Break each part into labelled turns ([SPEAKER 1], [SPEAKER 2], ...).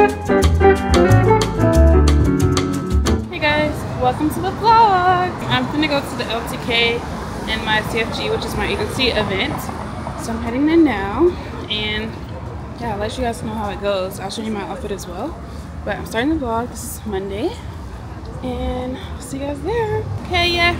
[SPEAKER 1] Hey guys, welcome to the vlog. I'm gonna go to the LTK and my CFG, which is my agency event. So I'm heading there now, and yeah, I'll let you guys know how it goes. I'll show you my outfit as well. But I'm starting the vlog. This is Monday, and I'll see you guys there. Okay, yeah.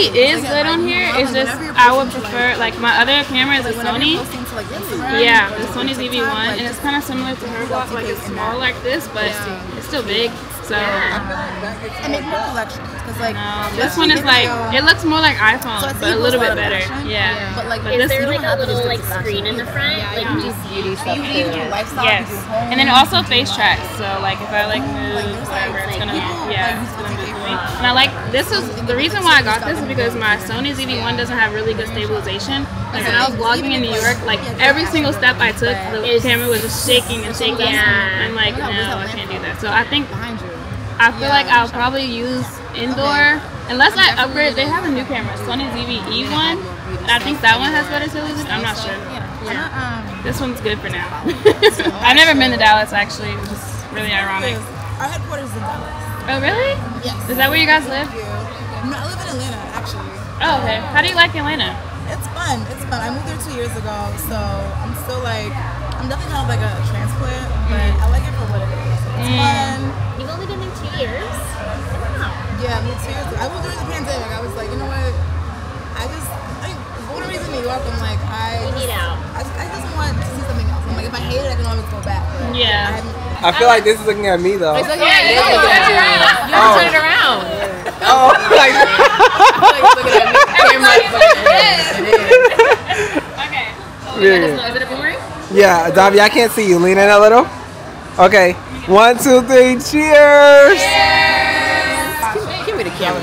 [SPEAKER 1] Quality is good on here. It's just I would prefer like my other camera is a Sony. Yeah, the Sony ZV-1, and it's kind of similar to her block. Like it's small like this, but it's still big. So
[SPEAKER 2] and make more collections because like
[SPEAKER 1] no, this one is like it looks more like iPhone,
[SPEAKER 2] So
[SPEAKER 1] but a little bit better.
[SPEAKER 2] fashion.
[SPEAKER 1] Yeah.
[SPEAKER 2] but like
[SPEAKER 1] But
[SPEAKER 3] Is
[SPEAKER 1] this
[SPEAKER 3] there like a little like screen in the front? Like do you see
[SPEAKER 2] beauty stuff, beauty, lifestyle,
[SPEAKER 1] Yes, and then also face tracks. So like if I like move,
[SPEAKER 2] there's,
[SPEAKER 1] whatever,
[SPEAKER 2] like,
[SPEAKER 1] it's gonna yeah,
[SPEAKER 2] like,
[SPEAKER 1] it's gonna
[SPEAKER 2] take
[SPEAKER 1] move
[SPEAKER 2] it
[SPEAKER 1] me. And I like this is the reason why I got this is because my Sony ZV-1 doesn't have really good stabilization. Like when I was vlogging in New York, like every single step I took, the camera was just shaking and shaking.
[SPEAKER 3] Yeah.
[SPEAKER 1] I'm like, no, I can't do that. So I think. I feel like I'll probably use indoor unless I upgrade. They have a new camera, Sony ZV-E one, and I think that one has better stabilization. I'm not sure.
[SPEAKER 2] Um,
[SPEAKER 1] This one's good for now. I've never been to Dallas actually, which is really ironic.
[SPEAKER 2] our headquarters in Dallas.
[SPEAKER 1] Oh really?
[SPEAKER 2] Yes.
[SPEAKER 1] Is that where you guys live?
[SPEAKER 2] No, I live in Atlanta actually.
[SPEAKER 1] Oh okay. How do you like Atlanta?
[SPEAKER 2] It's fun. It's fun. I moved there two years ago, so I'm still like I'm definitely kind of like a transplant, but I like it for what it is. It's
[SPEAKER 1] Mm.
[SPEAKER 2] fun.
[SPEAKER 3] You've only been there two years. Wow.
[SPEAKER 2] Yeah, I moved two years. I moved during the pandemic. I was like, you know what? I just I, for whatever reason, New York. I'm like, I
[SPEAKER 3] You need out.
[SPEAKER 2] I, I just want to see something else. I'm like, if I hate it, I can always go back. But I
[SPEAKER 1] Yeah.
[SPEAKER 2] haven't.
[SPEAKER 4] I feel like this is looking at me though.
[SPEAKER 5] Yeah, yeah, yeah, yeah. You have to turn it oh. around.
[SPEAKER 4] Oh, like
[SPEAKER 5] Like, look at that. Camera.
[SPEAKER 1] Okay.
[SPEAKER 4] Oh, yeah.
[SPEAKER 5] Is it a boomerang?
[SPEAKER 4] yeah, Davi, I can't see you. Lean in a little. Okay, one, two, three, cheers. Cheers.
[SPEAKER 5] Give me the camera.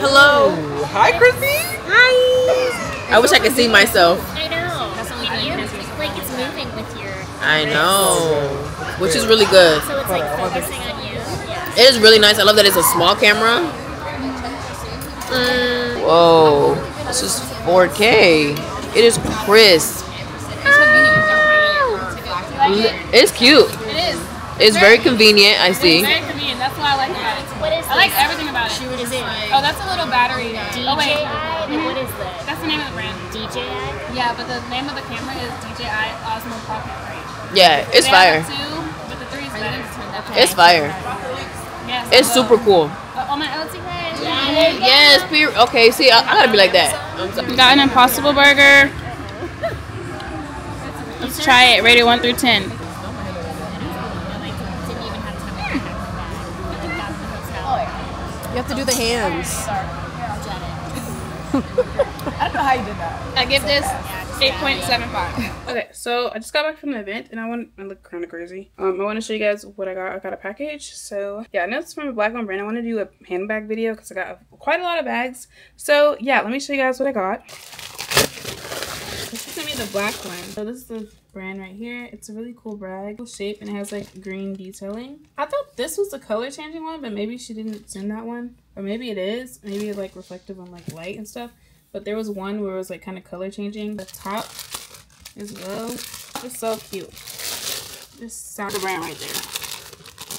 [SPEAKER 5] Hello.
[SPEAKER 4] Hi, Chrissy. Hi.
[SPEAKER 5] I wish I could see myself.
[SPEAKER 3] I know.
[SPEAKER 5] Which is really good.
[SPEAKER 3] So it's like focusing on you. Yeah.
[SPEAKER 5] It is really nice. I love that it's a small camera. Mm. Whoa. This is 4K. It is crisp. It's cute.
[SPEAKER 1] It is.
[SPEAKER 5] It's very convenient, I see.
[SPEAKER 1] Very convenient. That's what I like about it.
[SPEAKER 3] What is
[SPEAKER 1] I like
[SPEAKER 3] this?
[SPEAKER 1] everything about it.
[SPEAKER 3] Is it
[SPEAKER 1] Oh, that's a little battery. Oh wait.
[SPEAKER 3] DJI? Like, What is this?
[SPEAKER 1] That's the name of the brand.
[SPEAKER 3] DJI?
[SPEAKER 1] Yeah, but the name of the camera is DJI Osmo Pocket 3.
[SPEAKER 5] Yeah, it's
[SPEAKER 1] They
[SPEAKER 5] fire.
[SPEAKER 1] two, the three is.
[SPEAKER 5] It's fire.
[SPEAKER 1] Yes,
[SPEAKER 5] It's super cool.
[SPEAKER 1] Uh, on my LTK.
[SPEAKER 5] Yes, period. Okay, see, I, I gotta be like that. I'm.
[SPEAKER 1] Got an Impossible Burger. Let's try it. Rated 1 through 10.
[SPEAKER 3] Didn't even have time.
[SPEAKER 5] You have to do the hands.
[SPEAKER 2] I don't know how you did that.
[SPEAKER 1] I give this 8.75. Okay, so I just got back from the event and I want I look kind of crazy. Um, I want to show you guys what I got. I got a package. So yeah, I know it's from a black owned brand. I want to do a handbag video because I got quite a lot of bags. So yeah, let me show you guys what I got. This is gonna be the black one. So this is the brand right here. It's a really cool bag, cool shape, and it has like green detailing. I thought this was the color changing one, but maybe she didn't send that one, or maybe it is. Maybe it's like reflective on like light and stuff. But there was one where it was like kind of color changing. The top as well. It's so cute. Just sound the brand right there.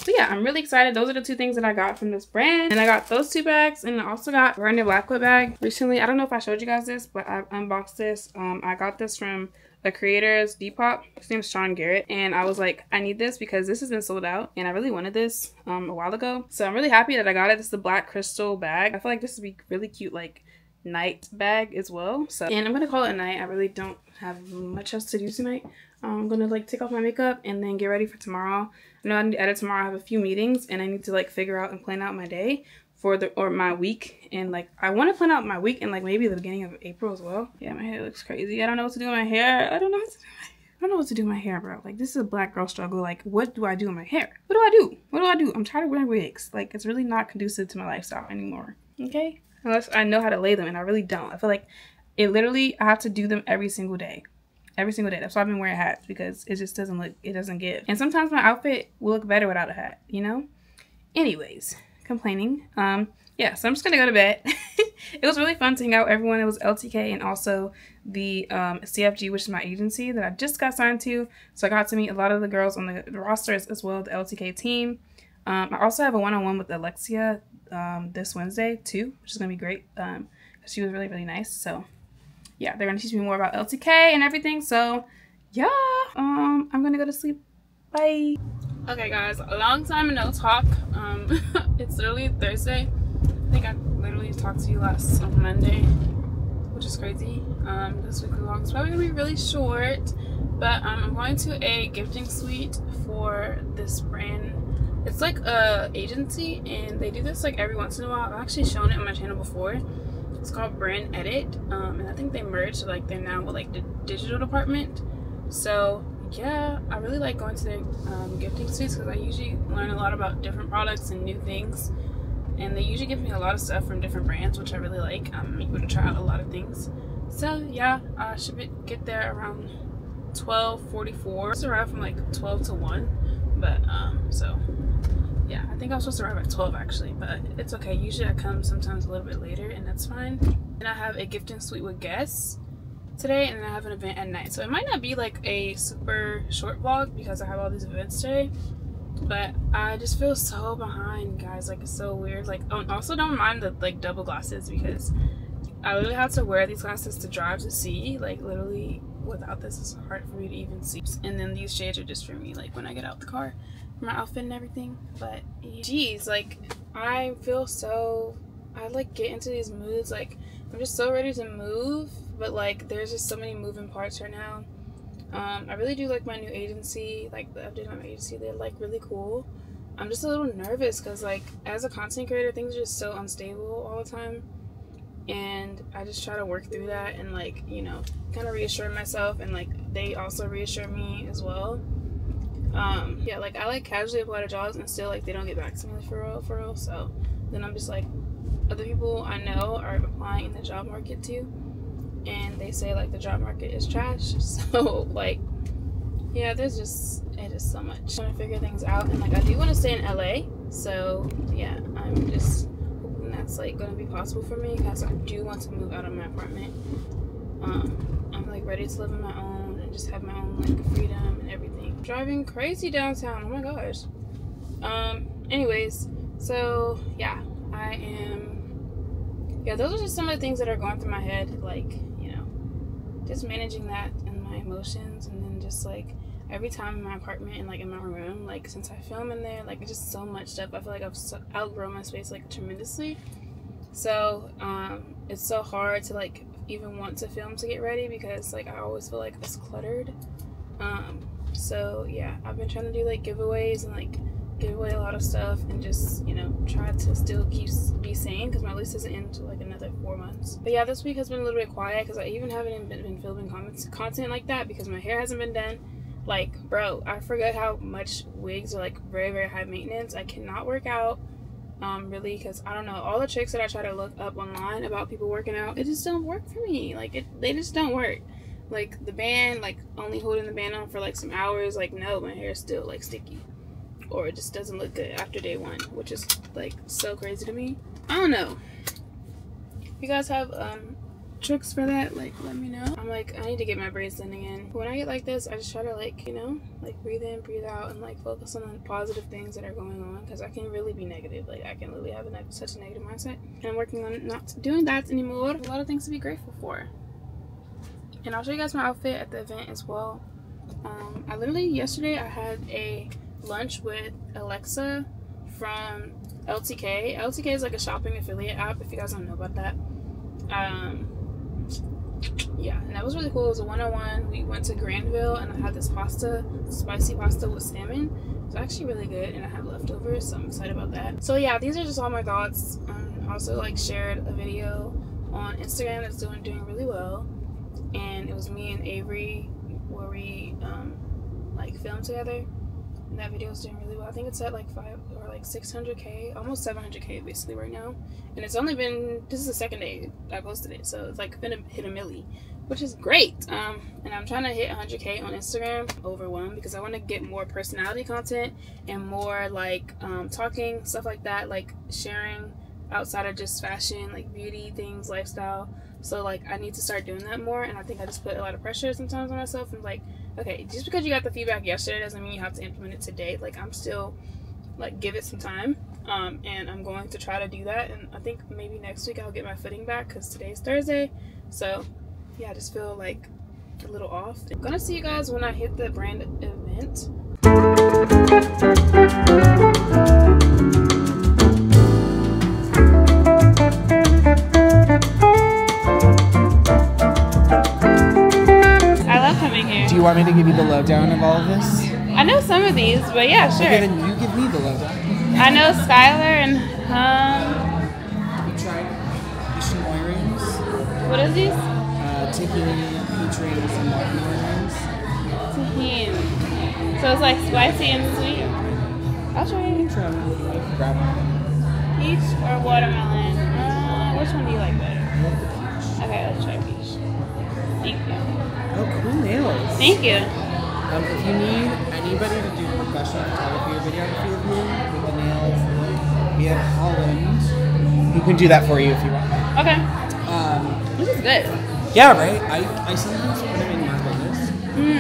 [SPEAKER 1] So yeah, I'm really excited. Those are the two things that I got from this brand. And I got those two bags and I also got a Brandon Blackwood bag. Recently, I don't know if I showed you guys this, but I unboxed this. Um, I got this from the creator's Depop. His name's Sean Garrett. And I was like, I need this because this has been sold out. And I really wanted this um, a while ago. So I'm really happy that I got it. This is the black crystal bag. I feel like this would be really cute, like night bag as well. So and I'm gonna call it a night. I really don't have much else to do tonight. Um, I'm gonna like take off my makeup and then get ready for tomorrow. I know I need to edit tomorrow. I have a few meetings and I need to like figure out and plan out my day for the or my week and like I want to plan out my week and like maybe the beginning of April as well. Yeah, my hair looks crazy. I don't know what to do with my hair. I don't know what to do. I don't know what to do with my hair, bro. Like this is a black girl struggle. Like what do I do with my hair? What do I do? What do I do? I'm tired of wearing wigs. Like it's really not conducive to my lifestyle anymore. Okay. Unless I know how to lay them, and I really don't. I feel like it literally I have to do them every single day. Every single day. That's why I've been wearing hats because it just doesn't look it doesn't give. And sometimes my outfit will look better without a hat, you know? Anyways, complaining. Um yeah, so I'm just gonna go to bed. it was really fun to hang out with everyone. It was LTK and also the um, CFG, which is my agency that I just got signed to. So I got to meet a lot of the girls on the roster as, as well, the LTK team. Um, I also have a one-on-one with Alexia um, this Wednesday too, which is gonna be great. Um, she was really really nice. So yeah, they're gonna teach me more about LTK and everything. So yeah, um, I'm gonna go to sleep. Bye. Okay, guys, a long time no talk. Um, it's literally Thursday. I think I literally talked to you last on Monday, which is crazy. Um, this weekly vlog is probably gonna be really short, but um, I'm going to a gifting suite for this brand. It's like a agency, and they do this like every once in a while. I've actually shown it on my channel before. It's called Brand Edit, um, and I think they merged. Like they're now with like the digital department. So yeah, I really like going to their um, gifting suites because I usually learn a lot about different products and new things and they usually give me a lot of stuff from different brands which I really like I'm able to try out a lot of things so yeah I should be, get there around 12:44 it's around from like 12 to 1 but um so yeah I think I was supposed to arrive at 12 actually but it's okay usually I come sometimes a little bit later and that's fine and I have a gifting suite with guests today and then I have an event at night so it might not be like a super short vlog because I have all these events today but I just feel so behind, guys. Like it's so weird. Like oh, also don't mind the like double glasses because I literally have to wear these glasses to drive to see. Like literally, without this, it's hard for me to even see. And then these shades are just for me, like when I get out the car, my outfit and everything. But geez, like I feel so. I like get into these moods. Like I'm just so ready to move, but like there's just so many moving parts right now um, I really do like my new agency, like the update on my agency. They're like really cool. I'm just a little nervous because like as a content creator, things are just so unstable all the time, and I just try to work through that and like you know kind of reassure myself and like they also reassure me as well. Um, yeah, like I like casually apply to jobs and still like they don't get back to me for real, for real. So then I'm just like, other people I know are applying in the job market too and they say like the job market is trash. So like yeah, there's just it is so much. I'm trying to figure things out and like I do want to stay in LA. So yeah, I'm just hoping that's like gonna be possible for me because I do want to move out of my apartment. Um, I'm like ready to live on my own and just have my own like freedom and everything. Driving crazy downtown. Oh my gosh. Um. Anyways, so yeah, I am. Yeah, those are just some of the things that are going through my head. Like you know, just managing that and my emotions and then just like every time in my apartment and like in my room like since i film in there like it's just so much stuff i feel like i've so outgrown my space like tremendously so um it's so hard to like even want to film to get ready because like i always feel like it's cluttered um so yeah i've been trying to do like giveaways and like give away a lot of stuff and just you know try to still keep be sane because my lease isn't into like another four months. But yeah this week has been a little bit quiet because i even haven't been, been filming comments content like that because my hair hasn't been done. Like bro i forget how much wigs are like very very high maintenance. I cannot work out um really because i don't know. All the tricks that i try to look up online about people working out it just don't work for me. Like it they just don't work like the band like only holding the band on for like some hours like no my hair is still like sticky or it just doesn't look good after day one, which is like so crazy to me. I don't know. you guys have um tricks for that, like let me know. I'm like, I need to get my braids done again. When I get like this, I just try to like, you know, like breathe in, breathe out, and like focus on the positive things that are going on because I can really be negative. Like I can really have a such a negative mindset. And I'm working on not doing that anymore. A lot of things to be grateful for. And I'll show you guys my outfit at the event as well. Um, I literally yesterday I had a lunch with Alexa from LTK. LTK is like a shopping affiliate app, if you guys don't know about that. Um, yeah, and that was really cool. It was a one-on-one. We went to Granville and I had this pasta, spicy pasta with salmon. It's actually really good, and I have leftovers, so I'm excited about that. So yeah, these are just all my thoughts. Um, also like shared a video on Instagram that's doing doing really well, and it was me and Avery where we um, like filmed together and that video is doing really well. I think it's at like five or like 600k, almost 700k basically right now. And it's only been this is the second day I posted it, so it's like been a, hit a milli, which is great. Um, and I'm trying to hit 100k on Instagram over one because I want to get more personality content and more like um, talking stuff like that, like sharing outside of just fashion, like beauty things, lifestyle. So like I need to start doing that more, and I think I just put a lot of pressure sometimes on myself. And like, okay, just because you got the feedback yesterday doesn't mean you have to implement it today. Like I'm still like give it some time, um, and I'm going to try to do that. And I think maybe next week I'll get my footing back because today's Thursday. So yeah, I just feel like a little off. I'm gonna see you guys when I hit the brand event.
[SPEAKER 4] You want me to give you the lowdown of all of this?
[SPEAKER 1] I know some of these, but yeah, sure.
[SPEAKER 4] Okay, then you give me the lowdown.
[SPEAKER 1] I know Skylar and um,
[SPEAKER 4] You tried Mission earrings,
[SPEAKER 1] what is these?
[SPEAKER 4] uh, tahini, peach rings, and watermelon rings.
[SPEAKER 1] Tahini. So it's like spicy and sweet. I'll try it.
[SPEAKER 4] Try them. You can grab one.
[SPEAKER 1] Peach or watermelon? Uh, which one do you like better? Okay, let's try peach. Thank you.
[SPEAKER 4] Um, if you need anybody to do professional photography or videography of you with the nails, we have Holland. Who can do that for you if you want.
[SPEAKER 1] Okay,
[SPEAKER 4] Um,
[SPEAKER 1] this is good.
[SPEAKER 4] yeah, right. I, I sometimes put them in margaritas,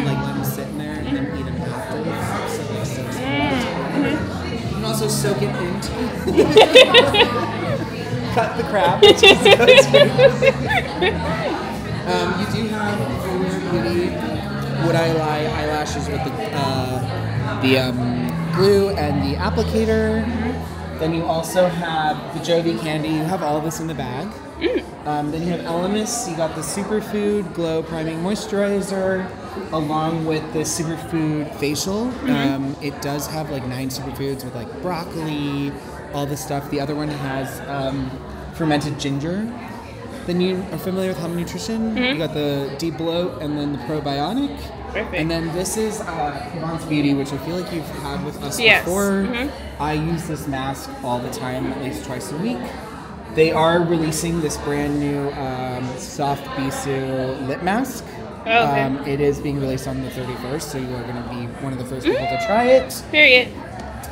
[SPEAKER 4] like let them sit in there and then eat them afterwards. So like so
[SPEAKER 1] Mm.
[SPEAKER 4] You can also soak it into. Cut the crab. which is good. um, you do have for Beauty Would I Lie eyelashes with the uh, the um, glue and the applicator. Then you also have the Jovi candy. You have all of this in the bag. Um, then you have Elemis. You got the Superfood Glow Priming Moisturizer, along with the Superfood Facial. Um, it does have like nine superfoods with like broccoli, all this stuff. The other one has um, fermented ginger. Then you are familiar with Hum Nutrition. You got the Deep Bloat and then the Probiotic.
[SPEAKER 1] Perfect.
[SPEAKER 4] And then this is uh, Provence Beauty, which I feel like you've had with us
[SPEAKER 1] Yes.
[SPEAKER 4] before.
[SPEAKER 1] Mhm.
[SPEAKER 4] I use this mask all the time, at least twice a week. They are releasing this brand new um, soft Bisou lip mask.
[SPEAKER 1] Oh, okay.
[SPEAKER 4] Um, it is being released on the 31st, so you are going to be one of the first people to try it.
[SPEAKER 1] Period.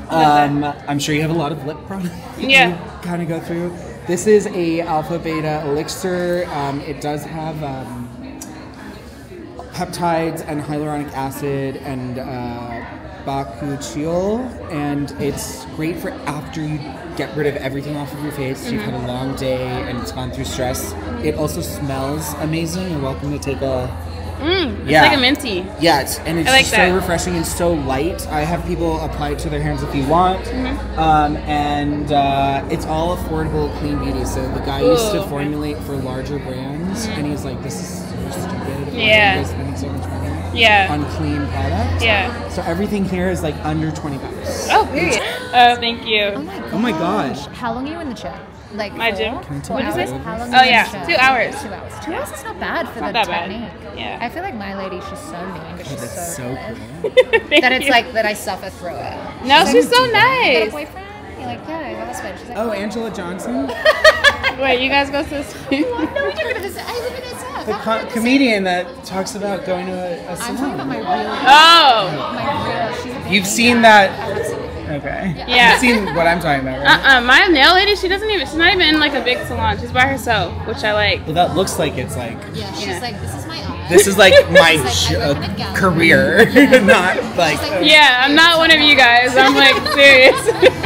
[SPEAKER 4] Um, I'm sure you have a lot of lip products.
[SPEAKER 1] Yeah.
[SPEAKER 4] kind of go through. This is a alpha beta elixir. Um, it does have um, peptides and hyaluronic acid and uh, bakuchiol, and it's great for after you get rid of everything off of your face. You've had a long day and it's gone through stress. It also smells amazing. You're welcome to take a
[SPEAKER 1] Mm, it's
[SPEAKER 4] Yeah.
[SPEAKER 1] like a minty.
[SPEAKER 4] yeah, it's, and it's
[SPEAKER 1] like
[SPEAKER 4] just so
[SPEAKER 1] that.
[SPEAKER 4] refreshing and so light. I have people apply it to their hands if you want,
[SPEAKER 1] Mm-hmm.
[SPEAKER 4] um, and uh, it's all affordable, clean beauty. So the guy used to.
[SPEAKER 1] Mm-hmm.
[SPEAKER 4] formulate for larger brands, and he's like, "This is so stupid. Why
[SPEAKER 1] Yeah.
[SPEAKER 4] are spending so much money
[SPEAKER 1] Yeah.
[SPEAKER 4] on clean product."
[SPEAKER 1] Yeah.
[SPEAKER 4] So everything here is like under twenty bucks.
[SPEAKER 1] Oh, period. Oh, thank you.
[SPEAKER 5] Oh my gosh.
[SPEAKER 4] Oh my gosh.
[SPEAKER 5] How long are you in the gym? Like
[SPEAKER 1] My gym?
[SPEAKER 4] Can I take
[SPEAKER 5] Full
[SPEAKER 4] What is
[SPEAKER 5] hours?
[SPEAKER 4] it?
[SPEAKER 5] How long
[SPEAKER 1] Oh, yeah.
[SPEAKER 5] in the gym?
[SPEAKER 1] Two hours.
[SPEAKER 5] Two hours. Two hours is not bad for
[SPEAKER 1] Not
[SPEAKER 5] the
[SPEAKER 1] that bad.
[SPEAKER 5] technique.
[SPEAKER 1] Yeah.
[SPEAKER 5] I feel like my lady, she's so mean, but
[SPEAKER 4] Oh,
[SPEAKER 5] she's
[SPEAKER 4] that's
[SPEAKER 5] so,
[SPEAKER 4] so
[SPEAKER 5] good.
[SPEAKER 4] cool.
[SPEAKER 5] That it's like that I suffer through it.
[SPEAKER 1] No, she's so
[SPEAKER 5] You got a
[SPEAKER 1] nice.
[SPEAKER 5] boyfriend? You're like, yeah, I have a husband. She's like,
[SPEAKER 4] Oh, oh. Angela Johnson,
[SPEAKER 1] Wait, you guys go to oh,
[SPEAKER 5] no, we took her to this. I live in this
[SPEAKER 4] the co- comedian that talks about going to a, a
[SPEAKER 5] I'm talking about
[SPEAKER 4] salon.
[SPEAKER 5] my real.
[SPEAKER 1] Oh.
[SPEAKER 5] My real. She's
[SPEAKER 4] You've seen that-
[SPEAKER 5] I have seen it.
[SPEAKER 4] Okay.
[SPEAKER 1] Yeah.
[SPEAKER 4] You've seen what I'm talking about, right?
[SPEAKER 1] Uh-uh. My nail lady, she doesn't even, she's not even in like a big salon. She's by herself, which I like.
[SPEAKER 4] Well, that looks like it's like
[SPEAKER 5] Yeah, she's
[SPEAKER 1] Yeah.
[SPEAKER 5] like, this is my eye.
[SPEAKER 4] this is like my
[SPEAKER 5] like, I
[SPEAKER 4] j-
[SPEAKER 5] work in a uh, gallery.
[SPEAKER 4] career, not like.
[SPEAKER 5] She's like,
[SPEAKER 1] Yeah, I'm not one of you guys. I'm like serious.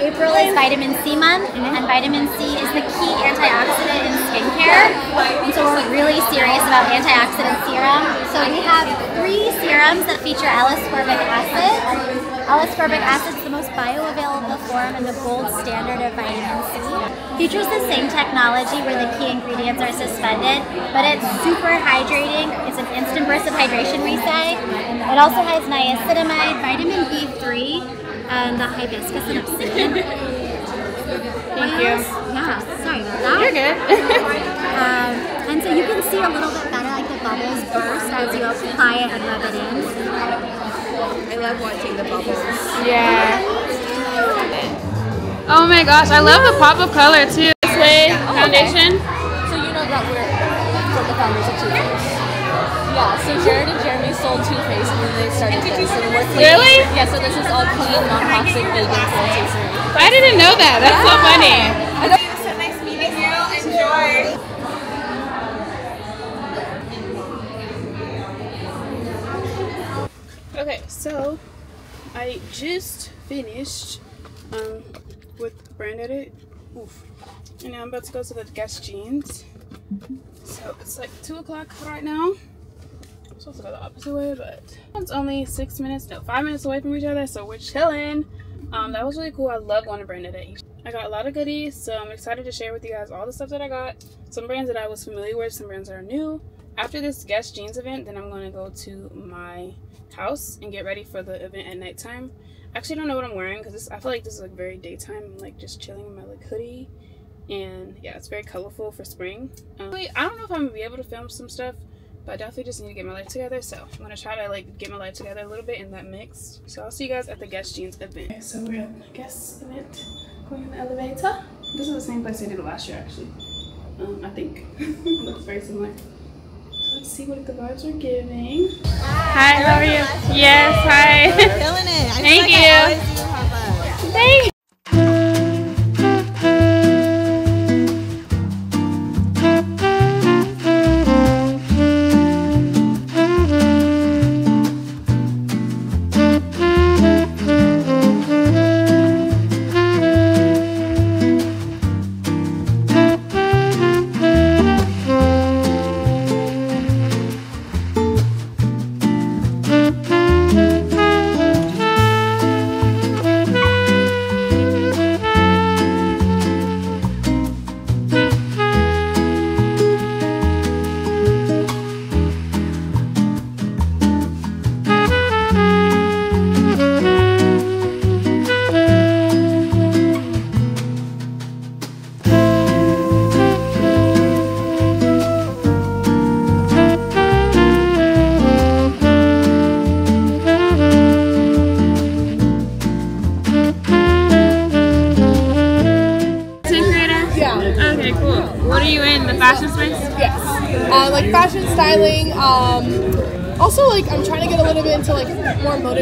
[SPEAKER 3] April is vitamin C month, and vitamin C is the key antioxidant in skincare. And so we're really serious about antioxidant serum. So we have three serums that feature L-ascorbic acid. L-ascorbic acid is the most bioavailable form and the gold standard of vitamin C. Features the same technology where the key ingredients are suspended, but it's super hydrating. It's an instant burst of hydration reset. It also has niacinamide, vitamin B3, and the hibiscus and obsidian.
[SPEAKER 1] Thank you.
[SPEAKER 3] Yeah, sorry about that.
[SPEAKER 1] You're good.
[SPEAKER 3] Um, and so you can see a little bit better, like the bubbles burst as you apply it and rub it in.
[SPEAKER 5] I love watching the bubbles.
[SPEAKER 1] yeah. Oh my gosh, I love the pop of color too. This way foundation.
[SPEAKER 6] So you know that we're from the founders of Too Faced. Yeah, so Jerrod and Jeremy sold Too Faced and then they started this. And we're clean.
[SPEAKER 1] Really?
[SPEAKER 6] Yeah, so this is all clean, non-toxic, vegan, cruelty-free.
[SPEAKER 1] I didn't know that. That's so funny.
[SPEAKER 2] So nice meeting you. Enjoy.
[SPEAKER 1] Okay, so I just finished um, with brand edit. Oof. And now I'm about to go to the Guess Jeans. So it's like 2 o'clock right now. I'm supposed to go the opposite way, but it's only six minutes, no, five minutes away from each other, so we're chilling. Um, that was really cool. I love going to brand edit. I got a lot of goodies, so I'm excited to share with you guys all the stuff that I got. Some brands that I was familiar with, some brands that are new. After this Guess Jeans event, then I'm going to go to my house and get ready for the event at nighttime. I actually don't know what I'm wearing because I feel like this is like very daytime. I'm like just chilling in my like hoodie, and yeah, it's very colorful for spring. Um, I don't know if I'm gonna be able to film some stuff, but I definitely just need to get my life together. So I'm gonna try to like get my life together a little bit in that mix. So I'll see you guys at the Guess Jeans event. Okay, so we're at the Guess event, going in the elevator. This is the same place I did last year actually. Um, I think looks very similar. Let's see what the vibes are giving. Hi, how are you? Yes, hi.
[SPEAKER 5] Killing it. I
[SPEAKER 1] Thank
[SPEAKER 5] feel like
[SPEAKER 1] you.
[SPEAKER 5] I always do have a
[SPEAKER 1] Thank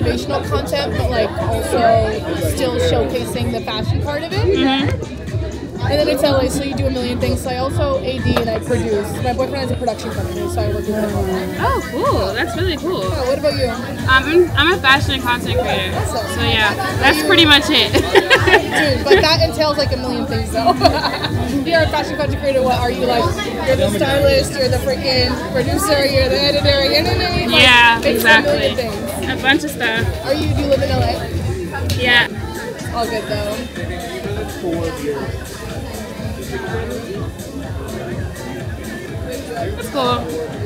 [SPEAKER 7] motivational content, but like also still showcasing the fashion part of it. And then it's LA, so you do a million things. So I also AD and I produce. My boyfriend has a production company, so I work with him.
[SPEAKER 1] Oh, cool. That's really cool. Um,
[SPEAKER 7] Oh, what about you?
[SPEAKER 1] I'm, I'm a fashion and content creator.
[SPEAKER 7] Awesome.
[SPEAKER 1] So yeah, that's pretty much it.
[SPEAKER 7] Dude, but that entails like a million things though. you're a fashion content creator, what are you like? You're the stylist, you're the freaking producer, you're the editor, you know what I mean? Like,
[SPEAKER 1] yeah,
[SPEAKER 7] it's a million
[SPEAKER 1] exactly. A bunch of stuff.
[SPEAKER 7] Are you, do you live in LA?
[SPEAKER 1] Yeah.
[SPEAKER 7] All good though.
[SPEAKER 1] That's cool.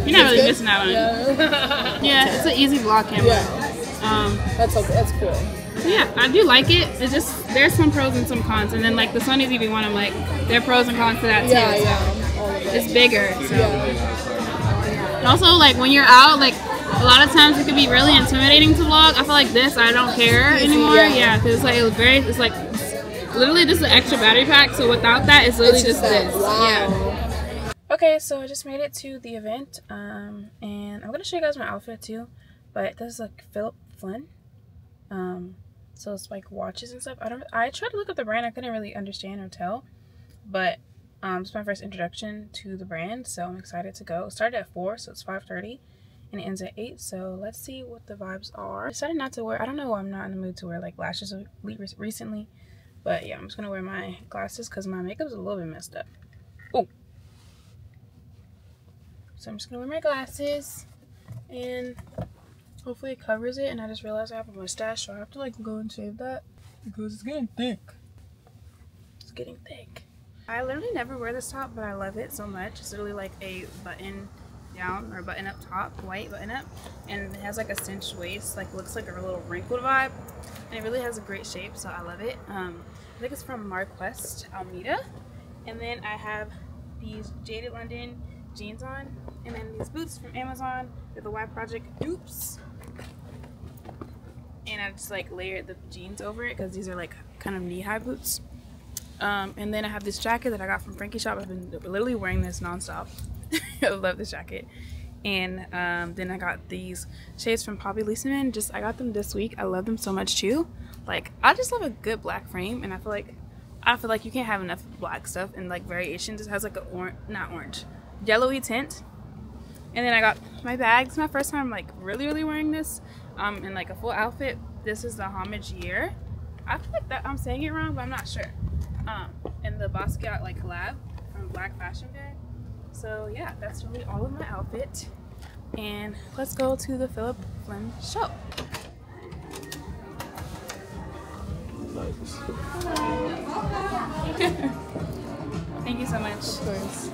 [SPEAKER 1] You're not really
[SPEAKER 7] Good?
[SPEAKER 1] missing out on it.
[SPEAKER 7] Yeah.
[SPEAKER 1] Yeah, it's an easy vlog camera.
[SPEAKER 7] yeah.
[SPEAKER 1] Um,
[SPEAKER 7] That's okay. That's cool.
[SPEAKER 1] so yeah, I do like it. It's just there's some pros and some cons, and then like the Sony ZV one, I'm like there are pros and cons to that too.
[SPEAKER 7] Yeah,
[SPEAKER 1] so
[SPEAKER 7] yeah. All of it.
[SPEAKER 1] It's bigger. So.
[SPEAKER 7] Yeah.
[SPEAKER 1] And also like when you're out, like a lot of times it could be really intimidating to vlog. I feel like this, I don't care anymore.
[SPEAKER 7] yeah.
[SPEAKER 1] Yeah, because it's like it very, it's like literally just an extra battery pack. So without that, it's literally
[SPEAKER 7] It's
[SPEAKER 1] just,
[SPEAKER 7] just
[SPEAKER 1] this.
[SPEAKER 7] Wow.
[SPEAKER 1] Yeah. Okay, so I just made it to the event, um, and I'm gonna show you guys my outfit too. But this is like Philipp Plein. Um, so it's like watches and stuff. I don't. I tried to look up the brand. I couldn't really understand or tell, but um, it's my first introduction to the brand, so I'm excited to go. It started at four, so it's five thirty, and ends at eight. So let's see what the vibes are. I decided not to wear. I don't know. Why I'm not in the mood to wear like lashes recently, but yeah, I'm just gonna wear my glasses because my makeup's a little bit messed up. Oh. So I'm just gonna wear my glasses and hopefully it covers it and I just realized I have a mustache so I have to like go and shave that because it's getting thick. It's getting thick. I literally never wear this top but I love it so much. It's literally like a button down or button up top, white button up and it has like a cinched waist, like looks like a little wrinkled vibe and it really has a great shape so I love it. Um, I think it's from Marques'Almeida. And then I have these Jaded London jeans on. And then these boots from Amazon. They're the Y Project Oops. And I just like layered the jeans over it because these are like kind of knee-high boots. Um, and then I have this jacket that I got from Frankie Shop. I've been literally wearing this nonstop. I love this jacket. And um, then I got these shades from Poppy Lissiman. Just I got them this week. I love them so much too. Like I just love a good black frame, and I feel like I feel like you can't have enough black stuff and like variations. It has like a orange, not orange, yellowy tint. And then I got my bags. My first time like really really wearing this um, in like a full outfit. This is the Homage Year. I feel like that I'm saying it wrong, but I'm not sure. Um, and the Basquiat like collab from Black Fashion Bag. So yeah, that's really all of my outfit. And let's go to the Philipp Plein show. Nice. Thank you so much. Of course.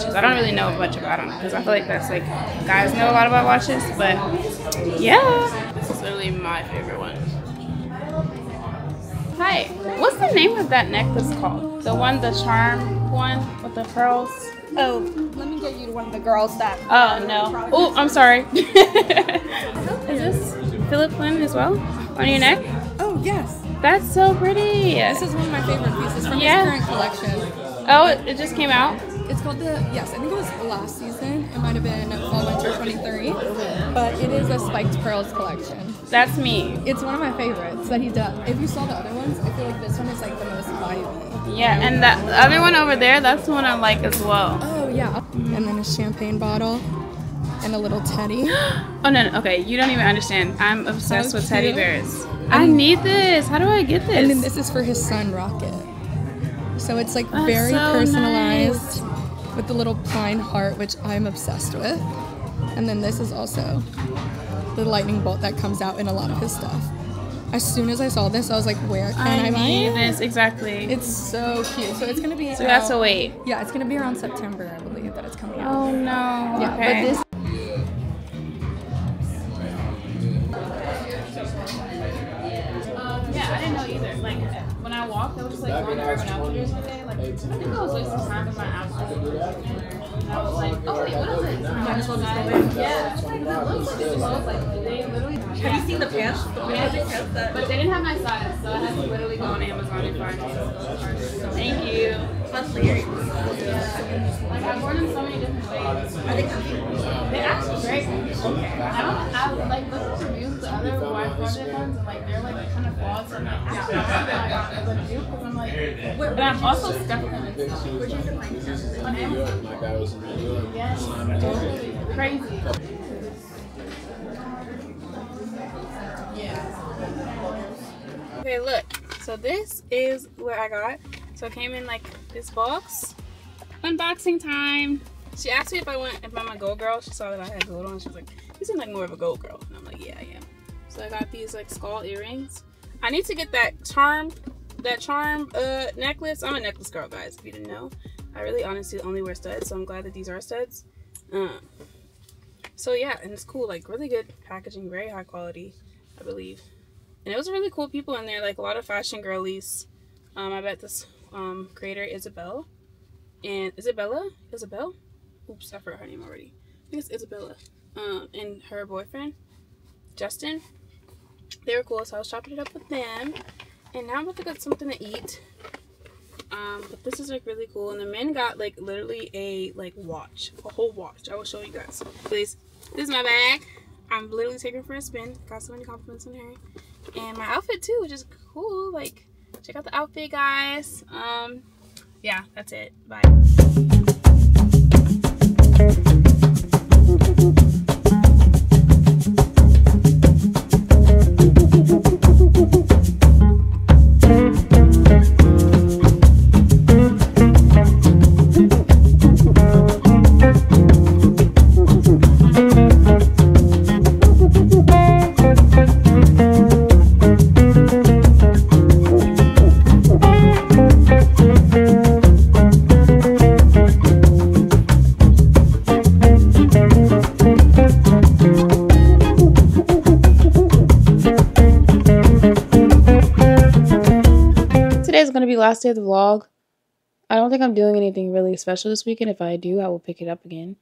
[SPEAKER 1] Watches. I don't really know much about them because I feel like that's like guys know a lot about watches, but yeah, this is literally my favorite one. Hi, what's the name of that necklace called? The one, the charm one with the pearls?
[SPEAKER 6] Oh, let me get you to one of the girls that.
[SPEAKER 1] Oh no. Oh, I'm sorry. Is this Philipp Plein as well on your neck?
[SPEAKER 6] Oh yes,
[SPEAKER 1] That's so pretty.
[SPEAKER 6] this is one of my favorite pieces from
[SPEAKER 1] Yeah.
[SPEAKER 6] his current collection.
[SPEAKER 1] Oh, it, it just came out.
[SPEAKER 6] It's called the yes, I think it was last season. It might have been fall winter 23, but it is a spiked pearls collection.
[SPEAKER 1] That's me.
[SPEAKER 6] It's one of my favorites that he does. If you saw the other ones, I feel like this one is like the most vibey.
[SPEAKER 1] Yeah, and that the other one over there, that's the one I like as well.
[SPEAKER 6] Oh yeah, mm-hmm. and then a champagne bottle and a little teddy.
[SPEAKER 1] Oh no, no, okay, you don't even understand. I'm obsessed
[SPEAKER 6] So
[SPEAKER 1] with teddy bears. I need this. How do I get this?
[SPEAKER 6] And then this is for his son Rocket. So it's like
[SPEAKER 1] That's
[SPEAKER 6] very
[SPEAKER 1] so
[SPEAKER 6] personalized with the little pine heart, which I'm obsessed with. And then this is also the lightning bolt that comes out in a lot of his stuff. As soon as I saw this, I was like, where can I,
[SPEAKER 1] I
[SPEAKER 6] buy
[SPEAKER 1] need
[SPEAKER 6] it?
[SPEAKER 1] this exactly.
[SPEAKER 6] It's so cute. So it's gonna be.
[SPEAKER 1] so we have to
[SPEAKER 6] out-
[SPEAKER 1] wait.
[SPEAKER 6] Yeah, it's gonna be around September, I believe, that it's coming out.
[SPEAKER 1] Oh no.
[SPEAKER 6] yeah,
[SPEAKER 1] okay.
[SPEAKER 6] but this um,
[SPEAKER 1] Yeah, I didn't know either. Like when I walked, I was just like going to Urban Outfitters one day. Like I think I was wasting time with my. I was like, oh wait, what is it? Might as well just go. Yeah, it's like it looks like it's clothes. Like they literally. Have you seen the pants? The pants that. But they didn't have my size, so I had to literally go on Amazon and find it. Thank you. That's hilarious. Like I've worn them so many different ways. Are they comfy? They're actually very comfy. I don't. I like looked at reviews of the other white project ones, and like they're like kind of flawed. So I'm like, ah, I don't know if I got a good deal because I'm like, wait, but I'm also stuck with them and stuff. Where'd you find them? On Amazon. Yes. Totally crazy. Okay, look. So this is what I got. So it came in like this box. Unboxing time. She asked me if I went if I'm a gold girl. She saw that I had gold on. She was like, "You seem like more of a gold girl." And I'm like, "Yeah, I am." So I got these like skull earrings. I need to get that charm, that charm uh necklace. I'm a necklace girl, guys. If you didn't know, I really honestly only wear studs. So I'm glad that these are studs. Um. So yeah, and it's cool. Like really good packaging, very high quality, I believe. And it was really cool people in there, like a lot of fashion girlies. Um, I bet this um, creator Isabel and Isabella, Isabel. Oops, I forgot her name already. I think it's Isabella. Um, and her boyfriend Justin. They were cool, so I was chopping it up with them. And now I'm about to get something to eat. Um, but this is like really cool. And the men got like literally a like watch, a whole watch. I will show you guys. Please, this is my bag. I'm literally taking for a spin. Got so many compliments on her and my outfit too, which is cool. Like, check out the outfit, guys. Um, yeah, that's it. Bye. I don't think I'm doing anything really special this weekend. If I do, I will pick it up again.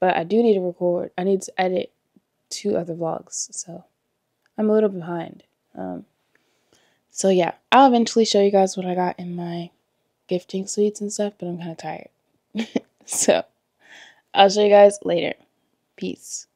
[SPEAKER 1] But I do need to record. I need to edit two other vlogs. So I'm a little behind. Um, so yeah, I'll eventually show you guys what I got in my gifting suites and stuff, but I'm kind of tired. so I'll show you guys later. Peace.